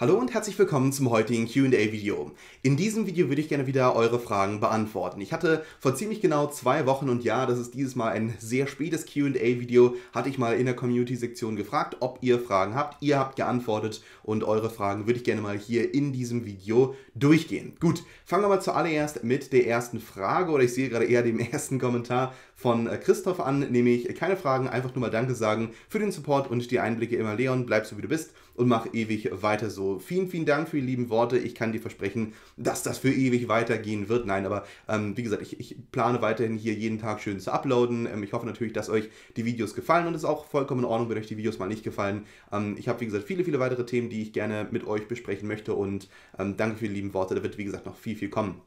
Hallo und herzlich willkommen zum heutigen QA-Video. In diesem Video würde ich gerne wieder eure Fragen beantworten. Ich hatte vor ziemlich genau zwei Wochen und ja, das ist dieses Mal ein sehr spätes QA-Video, hatte ich mal in der Community-Sektion gefragt, ob ihr Fragen habt. Ihr habt geantwortet und eure Fragen würde ich gerne mal hier in diesem Video durchgehen. Gut, fangen wir mal zuallererst mit der ersten Frage oder ich sehe gerade eher dem ersten Kommentar von äh, Christoph an, nämlich keine Fragen, einfach nur mal Danke sagen für den Support und die Einblicke immer. Leon, bleib so wie du bist und mach ewig weiter so. Vielen, vielen Dank für die lieben Worte. Ich kann dir versprechen, dass das für ewig weitergehen wird. Nein, aber ähm, wie gesagt, ich, ich, plane weiterhin hier jeden Tag schön zu uploaden. Ähm, ich hoffe natürlich, dass euch die Videos gefallen und es ist auch vollkommen in Ordnung, wenn euch die Videos mal nicht gefallen. Ähm, ich habe, wie gesagt, viele, viele weitere Themen, die ich gerne mit euch besprechen möchte und ähm, danke für die lieben Worte. Da wird, wie gesagt, noch viel, viel kommen.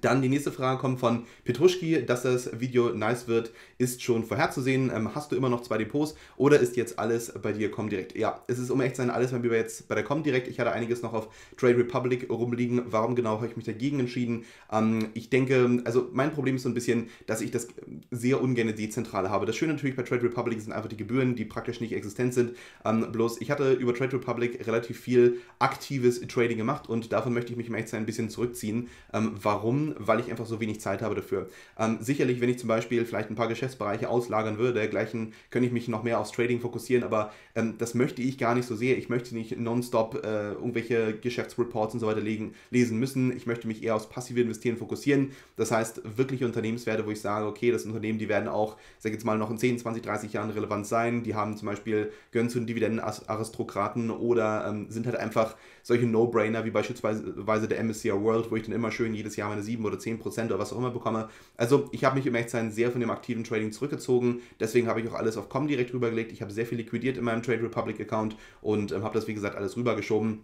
Dann die nächste Frage kommt von Petruschki, dass das Video nice wird, ist schon vorherzusehen. Ähm, hast du immer noch zwei Depots oder ist jetzt alles bei dir Comdirect? Ja, es ist um echt sein alles bei mir jetzt bei der Comdirect. Ich hatte einiges noch auf Trade Republic rumliegen. Warum genau habe ich mich dagegen entschieden? Ähm, ich denke, also mein Problem ist so ein bisschen, dass ich das sehr ungern dezentral habe. Das Schöne natürlich bei Trade Republic sind einfach die Gebühren, die praktisch nicht existent sind. Ähm, bloß ich hatte über Trade Republic relativ viel aktives Trading gemacht und davon möchte ich mich im Echtsein ein bisschen zurückziehen. Ähm, warum? weil ich einfach so wenig Zeit habe dafür. Ähm, sicherlich, wenn ich zum Beispiel vielleicht ein paar Geschäftsbereiche auslagern würde, dergleichen, könnte ich mich noch mehr aufs Trading fokussieren, aber ähm, das möchte ich gar nicht so sehr. Ich möchte nicht nonstop äh, irgendwelche Geschäftsreports und so weiter legen, lesen müssen. Ich möchte mich eher aufs passive Investieren fokussieren. Das heißt, wirkliche Unternehmenswerte, wo ich sage, okay, das Unternehmen, die werden auch, sag jetzt mal, noch in 10, 20, 30 Jahren relevant sein. Die haben zum Beispiel, gehören zu den Dividendenaristokraten oder ähm, sind halt einfach solche No-Brainer wie beispielsweise der MSCI World, wo ich dann immer schön jedes Jahr meine 7 oder 10 Prozent oder was auch immer bekomme. Also ich habe mich im Echtsein sehr von dem aktiven Trading zurückgezogen. Deswegen habe ich auch alles auf Comdirect rübergelegt. Ich habe sehr viel liquidiert in meinem Trade Republic Account und ähm, habe das, wie gesagt, alles rübergeschoben.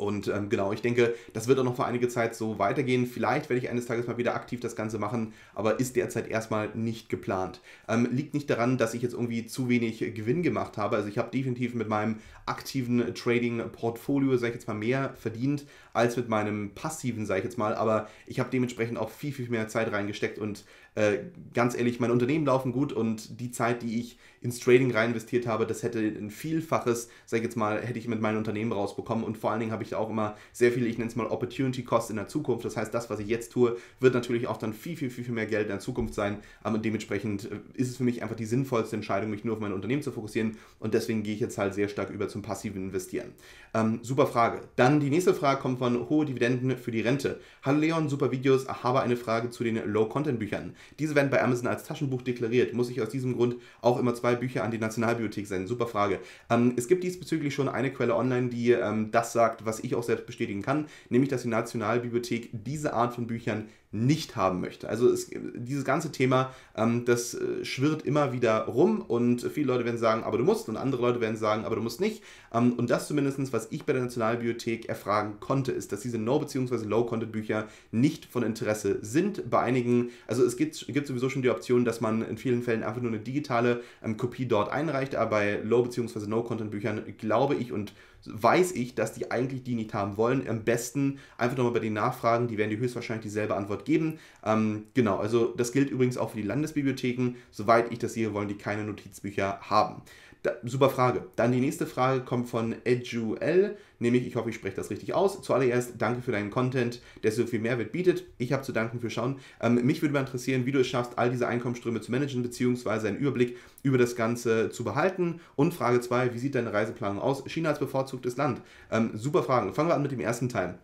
Und ähm, genau, ich denke, das wird auch noch für einige Zeit so weitergehen. Vielleicht werde ich eines Tages mal wieder aktiv das Ganze machen, aber ist derzeit erstmal nicht geplant. Ähm, liegt nicht daran, dass ich jetzt irgendwie zu wenig Gewinn gemacht habe. Also ich habe definitiv mit meinem aktiven Trading-Portfolio, sage ich jetzt mal, mehr verdient als mit meinem passiven, sage ich jetzt mal. Aber ich habe dementsprechend auch viel, viel mehr Zeit reingesteckt und äh, ganz ehrlich, mein Unternehmen laufen gut und die Zeit, die ich ins Trading rein investiert habe, das hätte ein Vielfaches, sage ich jetzt mal, hätte ich mit meinem Unternehmen rausbekommen und vor allen Dingen habe ich da auch immer sehr viel, ich nenne es mal Opportunity Cost in der Zukunft. Das heißt, das, was ich jetzt tue, wird natürlich auch dann viel, viel, viel, viel mehr Geld in der Zukunft sein. Aber dementsprechend äh, ist es für mich einfach die sinnvollste Entscheidung, mich nur auf mein Unternehmen zu fokussieren und deswegen gehe ich jetzt halt sehr stark über zum passiven Investieren. Ähm, super Frage. Dann die nächste Frage kommt von hohe Dividenden für die Rente. Hallo Leon, super Videos, habe eine Frage zu den Low-Content-Büchern. Diese werden bei Amazon als Taschenbuch deklariert. Muss ich aus diesem Grund auch immer zwei Bücher an die Nationalbibliothek senden? Super Frage. Ähm, es gibt diesbezüglich schon eine Quelle online, die ähm, das sagt, was ich auch selbst bestätigen kann, nämlich dass die Nationalbibliothek diese Art von Büchern nicht haben möchte. Also es, dieses ganze Thema, ähm, das äh, schwirrt immer wieder rum und viele Leute werden sagen, aber du musst und andere Leute werden sagen, aber du musst nicht. Ähm, und das zumindest, was ich bei der Nationalbibliothek erfragen konnte, ist, dass diese No- bzw. Low-Content-Bücher nicht von Interesse sind. Bei einigen, also es gibt, gibt sowieso schon die Option, dass man in vielen Fällen einfach nur eine digitale ähm, Kopie dort einreicht, aber bei Low- bzw. No-Content-Büchern glaube ich und weiß ich, dass die eigentlich die nicht haben wollen. Am besten einfach nochmal bei den Nachfragen, die werden die höchstwahrscheinlich dieselbe Antwort geben. Ähm, genau, also das gilt übrigens auch für die Landesbibliotheken. Soweit ich das sehe, wollen die keine Notizbücher haben. Da, super Frage. Dann die nächste Frage kommt von Eduel, nämlich, ich hoffe, ich spreche das richtig aus. Zuallererst danke für deinen Content, der so viel Mehrwert bietet. Ich habe zu danken für Schauen. Ähm, mich würde mal interessieren, wie du es schaffst, all diese Einkommensströme zu managen, beziehungsweise einen Überblick über das Ganze zu behalten. Und Frage 2, wie sieht deine Reiseplanung aus? China als bevorzugtes Land. Ähm, super Fragen. Fangen wir an mit dem ersten Teil.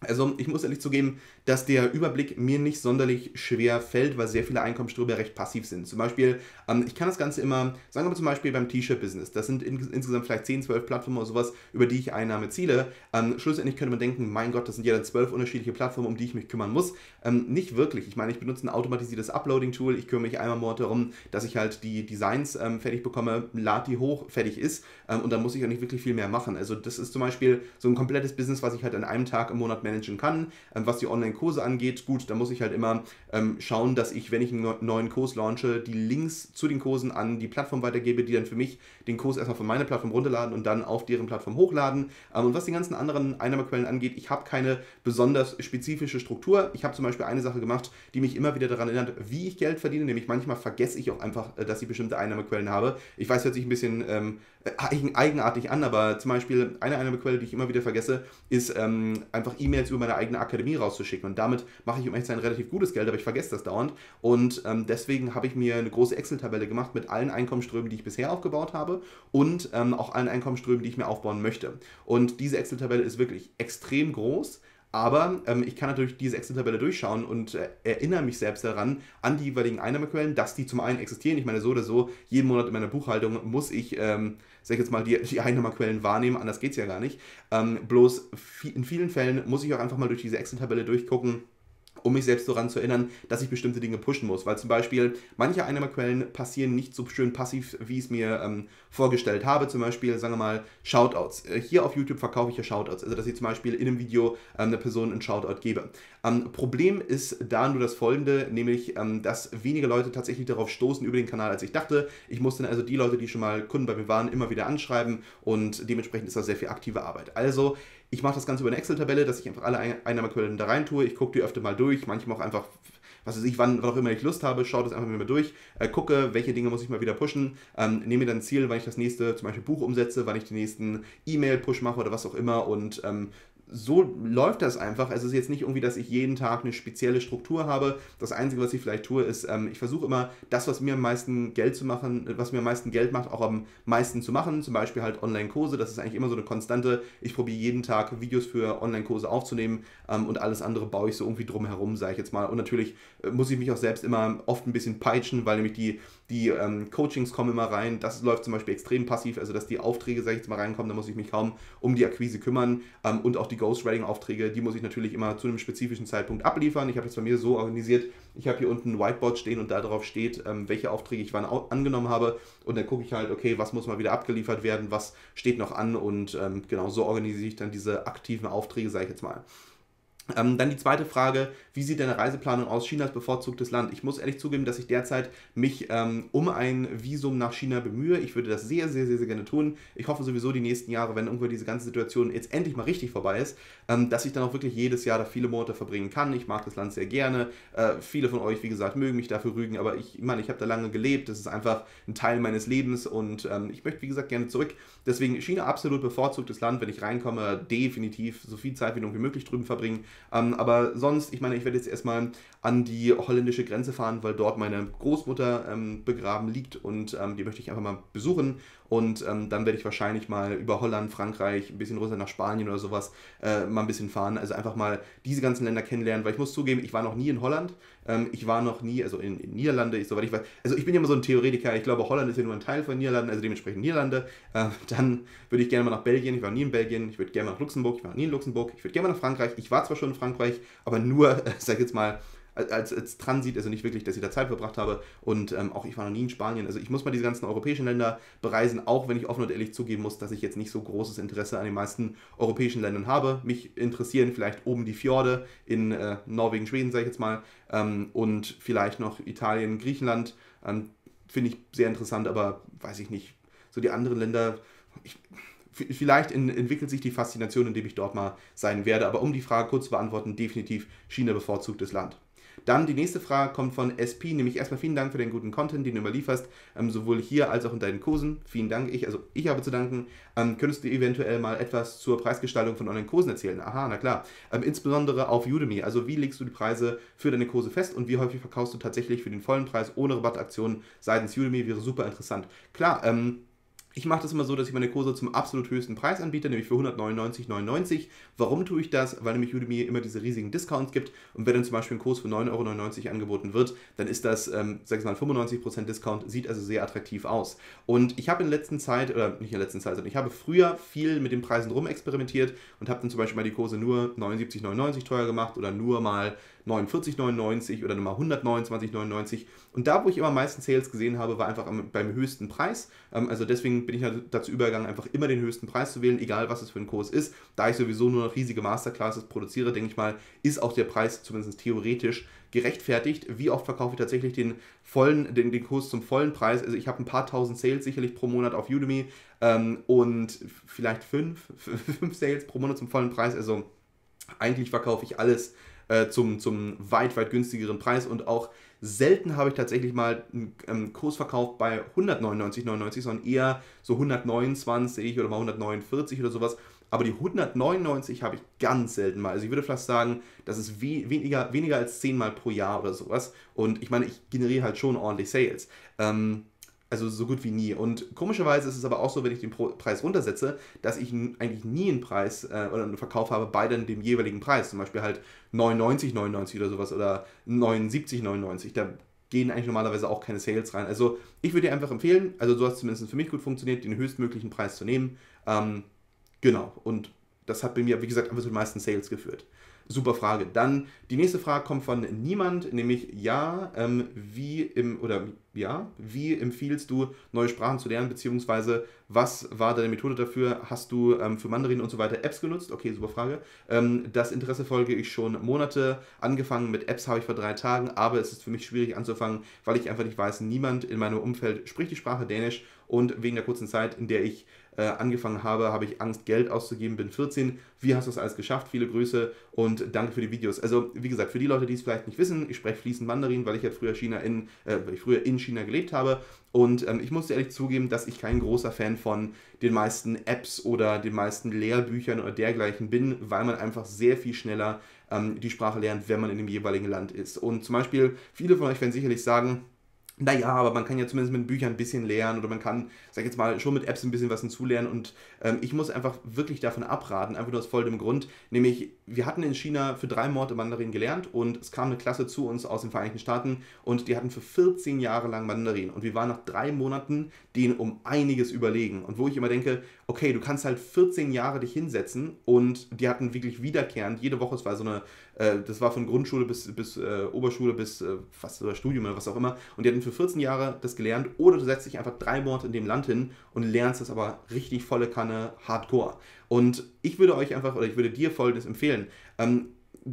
Also ich muss ehrlich zugeben, dass der Überblick mir nicht sonderlich schwer fällt, weil sehr viele Einkommensströme recht passiv sind. Zum Beispiel, ähm, ich kann das Ganze immer, sagen wir mal zum Beispiel beim T-Shirt-Business, das sind in, insgesamt vielleicht 10, 12 Plattformen oder sowas, über die ich Einnahme ziele. Ähm, schlussendlich könnte man denken, mein Gott, das sind ja dann 12 unterschiedliche Plattformen, um die ich mich kümmern muss. Ähm, nicht wirklich. Ich meine, ich benutze ein automatisiertes Uploading-Tool, ich kümmere mich einmal im Monat darum, dass ich halt die Designs ähm, fertig bekomme, lade die hoch, fertig ist ähm, und dann muss ich auch nicht wirklich viel mehr machen. Also das ist zum Beispiel so ein komplettes Business, was ich halt an einem Tag im Monat managen kann. Ähm, was die Online-Kurse angeht, gut, da muss ich halt immer ähm, schauen, dass ich, wenn ich einen neuen Kurs launche, die Links zu den Kursen an die Plattform weitergebe, die dann für mich den Kurs erstmal von meiner Plattform runterladen und dann auf deren Plattform hochladen. Ähm, und was die ganzen anderen Einnahmequellen angeht, ich habe keine besonders spezifische Struktur. Ich habe zum Beispiel eine Sache gemacht, die mich immer wieder daran erinnert, wie ich Geld verdiene, nämlich manchmal vergesse ich auch einfach, äh, dass ich bestimmte Einnahmequellen habe. Ich weiß, hört sich ein bisschen ähm, eigenartig an, aber zum Beispiel eine Einnahmequelle, die ich immer wieder vergesse, ist ähm, einfach E-Mails über meine eigene Akademie rauszuschicken. Und damit mache ich um echt sein relativ gutes Geld, aber ich vergesse das dauernd. Und ähm, deswegen habe ich mir eine große Excel-Tabelle gemacht mit allen Einkommensströmen, die ich bisher aufgebaut habe und ähm, auch allen Einkommensströmen, die ich mir aufbauen möchte. Und diese Excel-Tabelle ist wirklich extrem groß. Aber ähm, ich kann natürlich diese Excel-Tabelle durchschauen und äh, erinnere mich selbst daran, an die jeweiligen Einnahmequellen, dass die zum einen existieren. Ich meine, so oder so, jeden Monat in meiner Buchhaltung muss ich, ähm, sag ich jetzt mal, die, die Einnahmequellen wahrnehmen, anders geht es ja gar nicht. Ähm, bloß in vielen Fällen muss ich auch einfach mal durch diese Excel-Tabelle durchgucken um mich selbst daran zu erinnern, dass ich bestimmte Dinge pushen muss. Weil zum Beispiel manche Einnahmequellen passieren nicht so schön passiv, wie ich es mir ähm, vorgestellt habe. Zum Beispiel, sagen wir mal, Shoutouts. Äh, hier auf YouTube verkaufe ich ja Shoutouts. Also, dass ich zum Beispiel in einem Video ähm, einer Person einen Shoutout gebe. Ähm, Problem ist da nur das folgende, nämlich, ähm, dass weniger Leute tatsächlich darauf stoßen über den Kanal, als ich dachte. Ich muss dann also die Leute, die schon mal Kunden bei mir waren, immer wieder anschreiben und dementsprechend ist das sehr viel aktive Arbeit. Also, ich mache das Ganze über eine Excel-Tabelle, dass ich einfach alle Einnahmequellen da rein tue. Ich gucke die öfter mal durch, manchmal auch einfach was weiß ich, wann, wann auch immer ich Lust habe, schaue das einfach mal durch, äh, gucke, welche Dinge muss ich mal wieder pushen, ähm, nehme dann ein Ziel, wann ich das nächste zum Beispiel Buch umsetze, wann ich den nächsten E-Mail-Push mache oder was auch immer und ähm, so läuft das einfach. Es ist jetzt nicht irgendwie, dass ich jeden Tag eine spezielle Struktur habe. Das Einzige, was ich vielleicht tue, ist, ähm, ich versuche immer, das, was mir am meisten Geld zu machen, was mir am meisten Geld macht, auch am meisten zu machen. Zum Beispiel halt Online-Kurse. Das ist eigentlich immer so eine Konstante. Ich probiere jeden Tag Videos für Online-Kurse aufzunehmen ähm, und alles andere baue ich so irgendwie drumherum, sage ich jetzt mal. Und natürlich äh, muss ich mich auch selbst immer oft ein bisschen peitschen, weil nämlich die, die ähm, Coachings kommen immer rein. Das läuft zum Beispiel extrem passiv, also dass die Aufträge, sage ich jetzt mal, reinkommen. Da muss ich mich kaum um die Akquise kümmern ähm, und auch die Ghostwriting-Aufträge, die muss ich natürlich immer zu einem spezifischen Zeitpunkt abliefern. Ich habe das bei mir so organisiert, ich habe hier unten ein Whiteboard stehen und da drauf steht, ähm, welche Aufträge ich wann angenommen habe und dann gucke ich halt, okay, was muss mal wieder abgeliefert werden, was steht noch an und ähm, genau so organisiere ich dann diese aktiven Aufträge, sage ich jetzt mal. Ähm, dann die zweite Frage, wie sieht deine Reiseplanung aus? China als bevorzugtes Land. Ich muss ehrlich zugeben, dass ich derzeit mich ähm, um ein Visum nach China bemühe. Ich würde das sehr, sehr, sehr, sehr gerne tun. Ich hoffe sowieso die nächsten Jahre, wenn irgendwo diese ganze Situation jetzt endlich mal richtig vorbei ist, ähm, dass ich dann auch wirklich jedes Jahr da viele Monate verbringen kann. Ich mag das Land sehr gerne. Äh, viele von euch, wie gesagt, mögen mich dafür rügen, aber ich, meine, ich habe da lange gelebt. Das ist einfach ein Teil meines Lebens und ähm, ich möchte, wie gesagt, gerne zurück. Deswegen China absolut bevorzugtes Land. Wenn ich reinkomme, definitiv so viel Zeit wie möglich drüben verbringen. Ähm, aber sonst, ich meine, ich werde jetzt erstmal an die holländische Grenze fahren, weil dort meine Großmutter ähm, begraben liegt und ähm, die möchte ich einfach mal besuchen. Und ähm, dann werde ich wahrscheinlich mal über Holland, Frankreich, ein bisschen runter nach Spanien oder sowas äh, mal ein bisschen fahren. Also einfach mal diese ganzen Länder kennenlernen, weil ich muss zugeben, ich war noch nie in Holland. Ähm, ich war noch nie, also in, in Niederlande, ich, soweit ich weiß. Also ich bin ja immer so ein Theoretiker. Ich glaube, Holland ist ja nur ein Teil von Niederlanden, also dementsprechend Niederlande. Äh, dann würde ich gerne mal nach Belgien. Ich war nie in Belgien. Ich würde gerne mal nach Luxemburg. Ich war nie in Luxemburg. Ich würde gerne mal nach Frankreich. Ich war zwar schon in Frankreich, aber nur, äh, sag jetzt mal, als, als Transit, also nicht wirklich, dass ich da Zeit verbracht habe. Und ähm, auch ich war noch nie in Spanien. Also ich muss mal diese ganzen europäischen Länder bereisen, auch wenn ich offen und ehrlich zugeben muss, dass ich jetzt nicht so großes Interesse an den meisten europäischen Ländern habe. Mich interessieren vielleicht oben die Fjorde in äh, Norwegen, Schweden, sage ich jetzt mal, ähm, und vielleicht noch Italien, Griechenland. Ähm, Finde ich sehr interessant, aber weiß ich nicht. So die anderen Länder. Ich, vielleicht in, entwickelt sich die Faszination, indem ich dort mal sein werde. Aber um die Frage kurz zu beantworten, definitiv China bevorzugtes Land. Dann die nächste Frage kommt von SP, nämlich erstmal vielen Dank für den guten Content, den du immer lieferst, ähm, sowohl hier als auch in deinen Kursen. Vielen Dank, ich, also ich habe zu danken. Ähm, könntest du eventuell mal etwas zur Preisgestaltung von Online-Kursen erzählen? Aha, na klar. Ähm, insbesondere auf Udemy, also wie legst du die Preise für deine Kurse fest und wie häufig verkaufst du tatsächlich für den vollen Preis ohne Rabattaktionen seitens Udemy? Wäre super interessant. Klar, ähm, ich mache das immer so, dass ich meine Kurse zum absolut höchsten Preis anbiete, nämlich für 199,99. Warum tue ich das? Weil nämlich Udemy immer diese riesigen Discounts gibt und wenn dann zum Beispiel ein Kurs für 9,99 Euro angeboten wird, dann ist das, ähm, sag ich mal, 95% Discount, sieht also sehr attraktiv aus. Und ich habe in der letzten Zeit, oder nicht in der letzten Zeit, sondern ich habe früher viel mit den Preisen rumexperimentiert und habe dann zum Beispiel mal die Kurse nur 79,99 teuer gemacht oder nur mal 49,99 oder nochmal 129,99. Und da, wo ich immer am meisten Sales gesehen habe, war einfach beim höchsten Preis. Ähm, also deswegen bin ich halt dazu übergegangen, einfach immer den höchsten Preis zu wählen, egal was es für ein Kurs ist. Da ich sowieso nur noch riesige Masterclasses produziere, denke ich mal, ist auch der Preis zumindest theoretisch gerechtfertigt. Wie oft verkaufe ich tatsächlich den vollen, den, den Kurs zum vollen Preis? Also ich habe ein paar tausend Sales sicherlich pro Monat auf Udemy ähm, und vielleicht fünf, fünf Sales pro Monat zum vollen Preis. Also eigentlich verkaufe ich alles äh, zum, zum weit, weit günstigeren Preis und auch selten habe ich tatsächlich mal einen ähm, Kurs verkauft bei 199,99, sondern eher so 129 oder mal 149 oder sowas. Aber die 199 habe ich ganz selten mal. Also ich würde fast sagen, das ist we weniger, weniger als 10 Mal pro Jahr oder sowas. Und ich meine, ich generiere halt schon ordentlich Sales. Ähm, also so gut wie nie. Und komischerweise ist es aber auch so, wenn ich den Preis runtersetze, dass ich eigentlich nie einen Preis äh, oder einen Verkauf habe bei dann dem jeweiligen Preis. Zum Beispiel halt 99,99 oder sowas oder 79,99. Da gehen eigentlich normalerweise auch keine Sales rein. Also ich würde dir einfach empfehlen, also so hat es zumindest für mich gut funktioniert, den höchstmöglichen Preis zu nehmen. Ähm, genau. Und das hat bei mir, wie gesagt, einfach zu den meisten Sales geführt. Super Frage. Dann die nächste Frage kommt von niemand, nämlich ja, ähm, wie im oder ja, wie empfiehlst du neue Sprachen zu lernen, beziehungsweise was war deine Methode dafür? Hast du ähm, für Mandarin und so weiter Apps genutzt? Okay, super Frage. Ähm, das Interesse folge ich schon Monate. Angefangen mit Apps habe ich vor drei Tagen, aber es ist für mich schwierig anzufangen, weil ich einfach nicht weiß, niemand in meinem Umfeld spricht die Sprache Dänisch und wegen der kurzen Zeit, in der ich äh, angefangen habe, habe ich Angst, Geld auszugeben, bin 14. Wie hast du das alles geschafft? Viele Grüße und danke für die Videos. Also, wie gesagt, für die Leute, die es vielleicht nicht wissen, ich spreche fließend Mandarin, weil ich ja früher China in, äh, ich früher in China gelebt habe. Und ähm, ich muss ehrlich zugeben, dass ich kein großer Fan von den meisten Apps oder den meisten Lehrbüchern oder dergleichen bin, weil man einfach sehr viel schneller ähm, die Sprache lernt, wenn man in dem jeweiligen Land ist. Und zum Beispiel, viele von euch werden sicherlich sagen, naja, aber man kann ja zumindest mit Büchern ein bisschen lernen oder man kann, sag ich jetzt mal, schon mit Apps ein bisschen was hinzulernen. Und ähm, ich muss einfach wirklich davon abraten, einfach nur aus vollem Grund, nämlich wir hatten in China für drei Monate Mandarin gelernt und es kam eine Klasse zu uns aus den Vereinigten Staaten und die hatten für 14 Jahre lang Mandarin und wir waren nach drei Monaten denen um einiges überlegen. Und wo ich immer denke, okay, du kannst halt 14 Jahre dich hinsetzen und die hatten wirklich wiederkehrend, jede Woche, es war so eine, äh, das war von Grundschule bis, bis äh, Oberschule bis äh, fast oder Studium oder was auch immer und die hatten für 14 Jahre das gelernt oder du setzt dich einfach drei Monate in dem Land hin und lernst das aber richtig volle Kanne hardcore. Und ich würde euch einfach oder ich würde dir folgendes empfehlen. Ähm,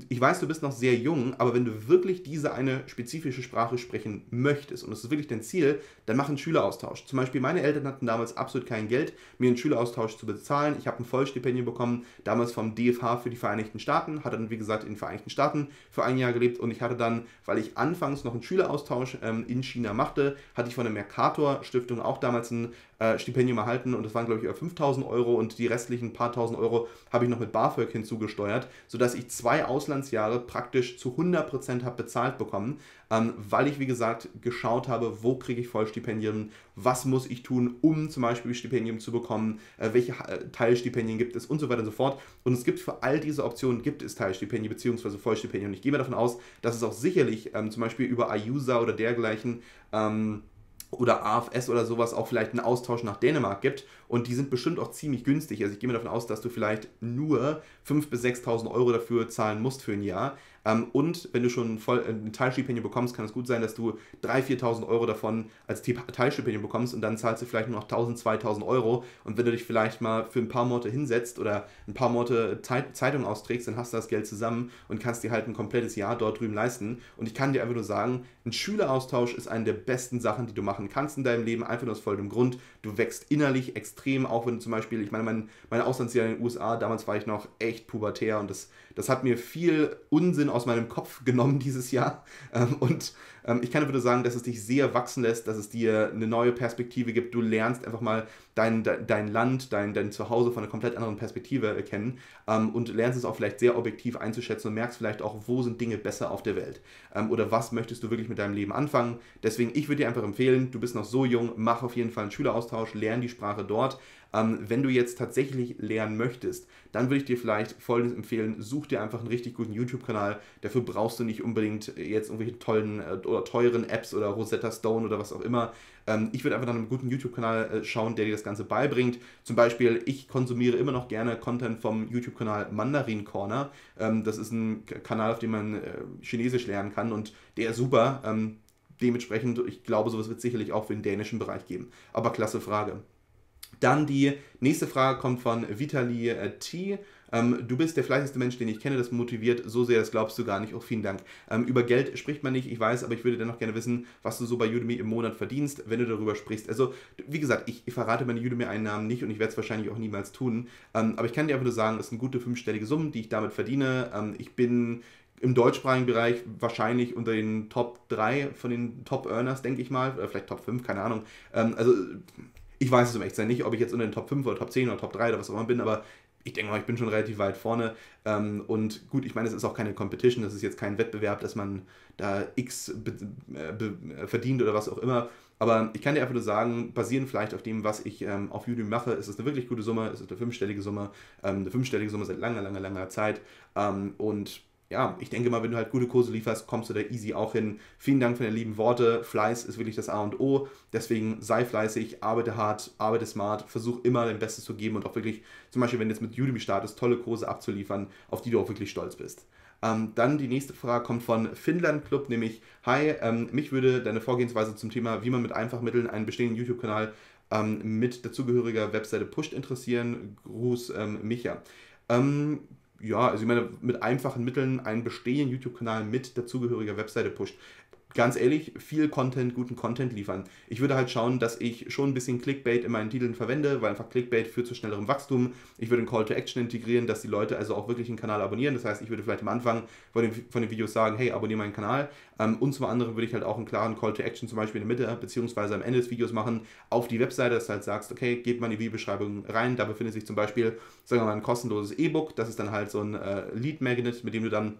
ich weiß, du bist noch sehr jung, aber wenn du wirklich diese eine spezifische Sprache sprechen möchtest und das ist wirklich dein Ziel, dann mach einen Schüleraustausch. Zum Beispiel meine Eltern hatten damals absolut kein Geld, mir einen Schüleraustausch zu bezahlen. Ich habe ein Vollstipendium bekommen, damals vom DFH für die Vereinigten Staaten, hatte dann wie gesagt in den Vereinigten Staaten für ein Jahr gelebt und ich hatte dann, weil ich anfangs noch einen Schüleraustausch ähm, in China machte, hatte ich von der Mercator Stiftung auch damals ein äh, Stipendium erhalten und das waren glaube ich über 5000 Euro und die restlichen paar tausend Euro habe ich noch mit BAföG hinzugesteuert, sodass ich zwei Auslandsjahre praktisch zu 100% habe bezahlt bekommen, ähm, weil ich wie gesagt geschaut habe, wo kriege ich Vollstipendien, was muss ich tun, um zum Beispiel Stipendium zu bekommen, äh, welche äh, Teilstipendien gibt es und so weiter und so fort. Und es gibt für all diese Optionen gibt es Teilstipendien bzw. Vollstipendien. Und ich gehe mir davon aus, dass es auch sicherlich ähm, zum Beispiel über IUSA oder dergleichen ähm, oder AFS oder sowas auch vielleicht einen Austausch nach Dänemark gibt. Und die sind bestimmt auch ziemlich günstig. Also ich gehe mir davon aus, dass du vielleicht nur 5.000 bis 6.000 Euro dafür zahlen musst für ein Jahr. Ähm, und wenn du schon voll, äh, ein Teilstipendium bekommst, kann es gut sein, dass du 3.000, 4.000 Euro davon als Teilstipendium bekommst und dann zahlst du vielleicht nur noch 1.000, 2.000 Euro. Und wenn du dich vielleicht mal für ein paar Monate hinsetzt oder ein paar Monate Zeitung austrägst, dann hast du das Geld zusammen und kannst dir halt ein komplettes Jahr dort drüben leisten. Und ich kann dir einfach nur sagen, ein Schüleraustausch ist eine der besten Sachen, die du machen kannst in deinem Leben, einfach nur aus vollem Grund. Du wächst innerlich extrem, auch wenn du zum Beispiel, ich meine, mein, meine Auslandsjahre in den USA, damals war ich noch echt pubertär und das, das hat mir viel Unsinn aus meinem Kopf genommen dieses Jahr. Ähm, und ähm, ich kann nur sagen, dass es dich sehr wachsen lässt, dass es dir eine neue Perspektive gibt. Du lernst einfach mal dein, dein Land, dein, dein Zuhause von einer komplett anderen Perspektive kennen ähm, und lernst es auch vielleicht sehr objektiv einzuschätzen und merkst vielleicht auch, wo sind Dinge besser auf der Welt oder was möchtest du wirklich mit deinem Leben anfangen. Deswegen, ich würde dir einfach empfehlen, du bist noch so jung, mach auf jeden Fall einen Schüleraustausch, lern die Sprache dort Ähm, wenn du jetzt tatsächlich lernen möchtest, dann würde ich dir vielleicht folgendes empfehlen: Such dir einfach einen richtig guten YouTube-Kanal. Dafür brauchst du nicht unbedingt jetzt irgendwelche tollen äh, oder teuren Apps oder Rosetta Stone oder was auch immer. Ähm, ich würde einfach nach einem guten YouTube-Kanal äh, schauen, der dir das Ganze beibringt. Zum Beispiel, ich konsumiere immer noch gerne Content vom YouTube-Kanal Mandarin Corner. Ähm, das ist ein Kanal, auf dem man äh, Chinesisch lernen kann und der ist super. Ähm, dementsprechend, ich glaube, sowas wird es sicherlich auch für den dänischen Bereich geben. Aber klasse Frage. Dann die nächste Frage kommt von Vitali äh, T. Ähm, du bist der fleißigste Mensch, den ich kenne, das motiviert so sehr, das glaubst du gar nicht. Auch vielen Dank. Ähm, über Geld spricht man nicht, ich weiß, aber ich würde dennoch gerne wissen, was du so bei Udemy im Monat verdienst, wenn du darüber sprichst. Also, wie gesagt, ich, ich verrate meine Udemy-Einnahmen nicht und ich werde es wahrscheinlich auch niemals tun. Ähm, aber ich kann dir einfach nur sagen, es sind gute fünfstellige Summen, die ich damit verdiene. Ähm, ich bin im deutschsprachigen Bereich wahrscheinlich unter den Top 3 von den Top Earners, denke ich mal, oder vielleicht Top 5, keine Ahnung. Ähm, also ich weiß es um echt sein nicht, ob ich jetzt unter den Top 5 oder Top 10 oder Top 3 oder was auch immer bin, aber ich denke mal, ich bin schon relativ weit vorne. Ähm, und gut, ich meine, es ist auch keine Competition, das ist jetzt kein Wettbewerb, dass man da X äh, verdient oder was auch immer. Aber ich kann dir einfach nur sagen, basierend vielleicht auf dem, was ich ähm, auf Udemy mache, ist es eine wirklich gute Summe, ist es eine fünfstellige Summe, ähm, eine fünfstellige Summe seit langer, langer, langer Zeit. Ähm, und ja, ich denke mal, wenn du halt gute Kurse lieferst, kommst du da easy auch hin. Vielen Dank für deine lieben Worte. Fleiß ist wirklich das A und O. Deswegen sei fleißig, arbeite hart, arbeite smart, versuch immer dein Bestes zu geben und auch wirklich, zum Beispiel, wenn du jetzt mit Udemy startest, tolle Kurse abzuliefern, auf die du auch wirklich stolz bist. Ähm, dann die nächste Frage kommt von Finnland Club, nämlich: Hi, ähm, mich würde deine Vorgehensweise zum Thema, wie man mit einfachen Mitteln einen bestehenden YouTube-Kanal ähm, mit dazugehöriger Webseite pusht, interessieren. Gruß, ähm, Micha. Ähm, ja, also ich meine, mit einfachen Mitteln einen bestehenden YouTube-Kanal mit dazugehöriger Webseite pusht ganz ehrlich, viel Content, guten Content liefern. Ich würde halt schauen, dass ich schon ein bisschen Clickbait in meinen Titeln verwende, weil einfach Clickbait führt zu schnellerem Wachstum. Ich würde einen Call to Action integrieren, dass die Leute also auch wirklich den Kanal abonnieren. Das heißt, ich würde vielleicht am Anfang von den, von den Videos sagen, hey, abonniere meinen Kanal. Ähm, und zum anderen würde ich halt auch einen klaren Call to Action zum Beispiel in der Mitte beziehungsweise am Ende des Videos machen auf die Webseite, dass du halt sagst, okay, gib mal in die Videobeschreibung rein. Da befindet sich zum Beispiel, sagen wir mal, ein kostenloses E-Book. Das ist dann halt so ein äh, Lead Magnet, mit dem du dann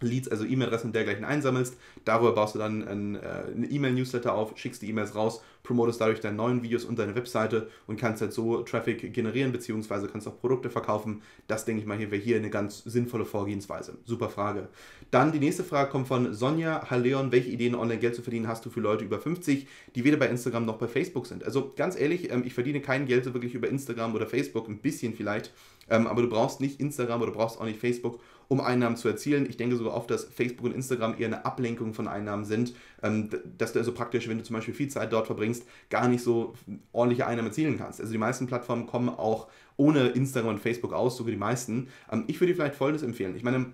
Leads, also E-Mail-Adressen und dergleichen einsammelst. Darüber baust du dann einen, äh, E-Mail-Newsletter auf, schickst die E-Mails raus, promotest dadurch deine neuen Videos und deine Webseite und kannst halt so Traffic generieren, beziehungsweise kannst auch Produkte verkaufen. Das denke ich mal hier wäre hier eine ganz sinnvolle Vorgehensweise. Super Frage. Dann die nächste Frage kommt von Sonja Haleon. Welche Ideen, online Geld zu verdienen, hast du für Leute über 50, die weder bei Instagram noch bei Facebook sind? Also ganz ehrlich, ähm, ich verdiene kein Geld so wirklich über Instagram oder Facebook, ein bisschen vielleicht, ähm, aber du brauchst nicht Instagram oder du brauchst auch nicht Facebook, um Einnahmen zu erzielen. Ich denke sogar oft, dass Facebook und Instagram eher eine Ablenkung von Einnahmen sind, ähm, dass du also praktisch, wenn du zum Beispiel viel Zeit dort verbringst, gar nicht so ordentliche Einnahmen erzielen kannst. Also die meisten Plattformen kommen auch ohne Instagram und Facebook aus, sogar die meisten. Ähm, ich würde dir vielleicht Folgendes empfehlen. Ich meine,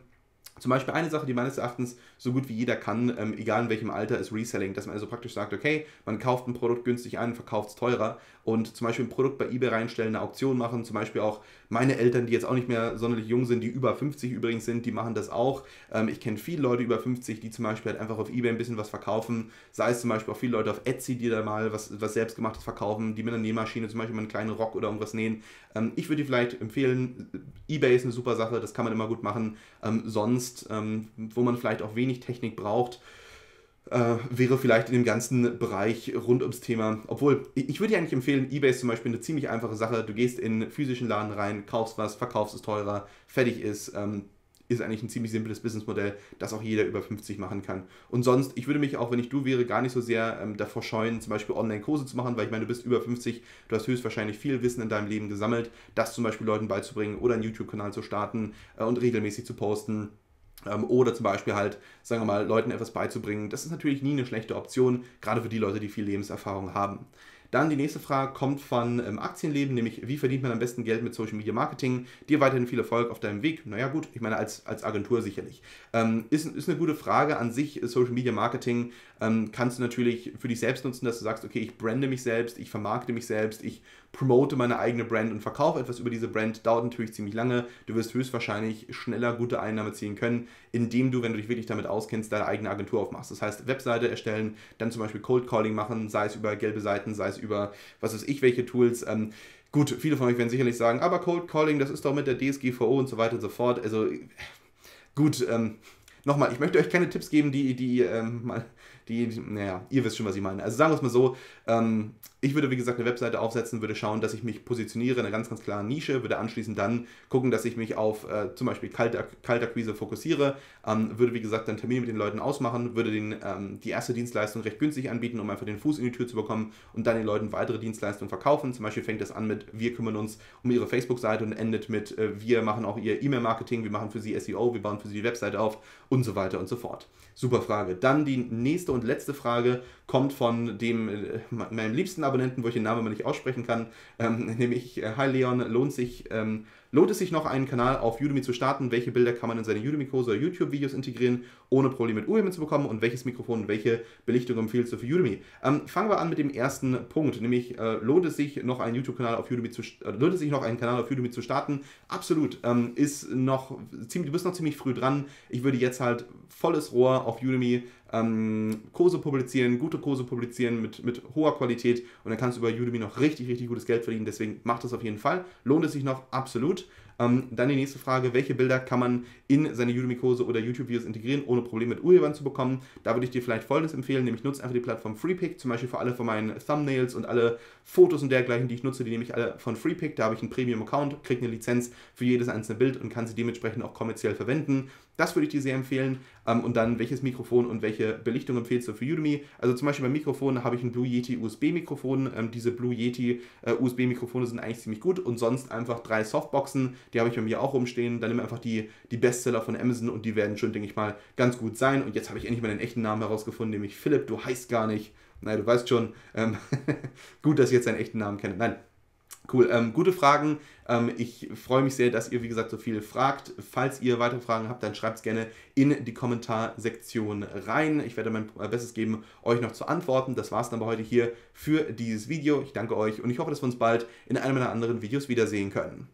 zum Beispiel eine Sache, die meines Erachtens so gut wie jeder kann, ähm, egal in welchem Alter, ist Reselling. Dass man also praktisch sagt, okay, man kauft ein Produkt günstig ein, verkauft es teurer und zum Beispiel ein Produkt bei eBay reinstellen, eine Auktion machen. Zum Beispiel auch meine Eltern, die jetzt auch nicht mehr sonderlich jung sind, die über 50 übrigens sind, die machen das auch. Ähm, ich kenne viele Leute über 50, die zum Beispiel halt einfach auf eBay ein bisschen was verkaufen. Sei es zum Beispiel auch viele Leute auf Etsy, die da mal was, was selbstgemachtes verkaufen, die mit einer Nähmaschine zum Beispiel mal einen kleinen Rock oder irgendwas nähen. Ähm, ich würde dir vielleicht empfehlen, eBay ist eine super Sache, das kann man immer gut machen. Ähm, sonst, ähm, wo man vielleicht auch wenig Technik braucht, äh, wäre vielleicht in dem ganzen Bereich rund ums Thema, obwohl ich würde dir eigentlich empfehlen, eBay ist zum Beispiel eine ziemlich einfache Sache. Du gehst in einen physischen Laden rein, kaufst was, verkaufst es teurer, fertig ist. Ähm, ist eigentlich ein ziemlich simples Businessmodell, das auch jeder über 50 machen kann. Und sonst, ich würde mich auch, wenn ich du wäre, gar nicht so sehr ähm, davor scheuen, zum Beispiel Online-Kurse zu machen, weil ich meine, du bist über 50, du hast höchstwahrscheinlich viel Wissen in deinem Leben gesammelt, das zum Beispiel Leuten beizubringen oder einen YouTube-Kanal zu starten äh, und regelmäßig zu posten. Ähm, oder zum Beispiel halt, sagen wir mal, Leuten etwas beizubringen. Das ist natürlich nie eine schlechte Option, gerade für die Leute, die viel Lebenserfahrung haben. Dann die nächste Frage kommt von ähm, Aktienleben, nämlich wie verdient man am besten Geld mit Social Media Marketing? Dir weiterhin viel Erfolg auf deinem Weg. Naja gut, ich meine als, als Agentur sicherlich. Ähm, ist, ist eine gute Frage an sich, Social Media Marketing ähm, kannst du natürlich für dich selbst nutzen, dass du sagst, okay, ich brande mich selbst, ich vermarkte mich selbst, ich promote meine eigene Brand und verkaufe etwas über diese Brand. Dauert natürlich ziemlich lange. Du wirst höchstwahrscheinlich schneller gute Einnahmen ziehen können, indem du, wenn du dich wirklich damit auskennst, deine eigene Agentur aufmachst. Das heißt, Webseite erstellen, dann zum Beispiel Cold Calling machen, sei es über gelbe Seiten, sei es über was weiß ich, welche Tools. Ähm, gut, viele von euch werden sicherlich sagen, aber Cold Calling, das ist doch mit der DSGVO und so weiter und so fort. Also gut, ähm, nochmal, ich möchte euch keine Tipps geben, die, die ähm, mal die, naja, ihr wisst schon, was ich meine. Also sagen wir es mal so, ähm, ich würde, wie gesagt, eine Webseite aufsetzen, würde schauen, dass ich mich positioniere in einer ganz, ganz klaren Nische, würde anschließend dann gucken, dass ich mich auf äh, zum Beispiel Kaltakquise fokussiere, ähm, würde, wie gesagt, dann Termine mit den Leuten ausmachen, würde den, ähm, die erste Dienstleistung recht günstig anbieten, um einfach den Fuß in die Tür zu bekommen und dann den Leuten weitere Dienstleistungen verkaufen. Zum Beispiel fängt das an mit, wir kümmern uns um ihre Facebook-Seite und endet mit, äh, wir machen auch ihr E-Mail-Marketing, wir machen für sie SEO, wir bauen für sie die Webseite auf und so weiter und so fort. Super Frage. Dann die nächste und letzte Frage kommt von dem äh, meinem liebsten Abonnenten, wo ich den Namen immer nicht aussprechen kann, ähm, nämlich äh, Hi Leon, lohnt sich ähm, Lohnt es sich noch, einen Kanal auf Udemy zu starten? Welche Bilder kann man in seine Udemy-Kurse oder YouTube-Videos integrieren, ohne Probleme mit Urheber zu bekommen? Und welches Mikrofon und welche Belichtung empfiehlst du für Udemy? Ähm, fangen wir an mit dem ersten Punkt, nämlich äh, lohnt es sich noch einen YouTube-Kanal auf Udemy zu äh, lohnt es sich noch einen Kanal auf Udemy zu starten? Absolut. Ähm, ist noch ziemlich, du bist noch ziemlich früh dran. Ich würde jetzt halt volles Rohr auf Udemy ähm, Kurse publizieren, gute Kurse publizieren mit, mit hoher Qualität und dann kannst du über Udemy noch richtig, richtig gutes Geld verdienen. Deswegen macht das auf jeden Fall. Lohnt es sich noch? Absolut. Ähm, dann die nächste Frage, welche Bilder kann man in seine Udemy-Kurse oder YouTube-Videos integrieren, ohne Probleme mit Urhebern zu bekommen? Da würde ich dir vielleicht folgendes empfehlen, nämlich nutze einfach die Plattform FreePick, zum Beispiel für alle von meinen Thumbnails und alle Fotos und dergleichen, die ich nutze, die nehme ich alle von FreePick. Da habe ich einen Premium-Account, kriege eine Lizenz für jedes einzelne Bild und kann sie dementsprechend auch kommerziell verwenden. Das würde ich dir sehr empfehlen. Ähm, und dann, welches Mikrofon und welche Belichtung empfehlst du für Udemy? Also zum Beispiel beim Mikrofon habe ich ein Blue Yeti USB-Mikrofon. Ähm, diese Blue Yeti äh, USB-Mikrofone sind eigentlich ziemlich gut und sonst einfach drei Softboxen, die habe ich bei mir auch rumstehen. Dann nimm einfach die, die Bestseller von Amazon und die werden schon, denke ich mal, ganz gut sein. Und jetzt habe ich endlich mal den echten Namen herausgefunden, nämlich Philipp, du heißt gar nicht. Nein, du weißt schon. Ähm, gut, dass ich jetzt deinen echten Namen kenne. Nein, Cool, ähm, gute Fragen. Ähm, ich freue mich sehr, dass ihr, wie gesagt, so viel fragt. Falls ihr weitere Fragen habt, dann schreibt es gerne in die Kommentarsektion rein. Ich werde mein Bestes geben, euch noch zu antworten. Das war es dann aber heute hier für dieses Video. Ich danke euch und ich hoffe, dass wir uns bald in einem meiner anderen Videos wiedersehen können.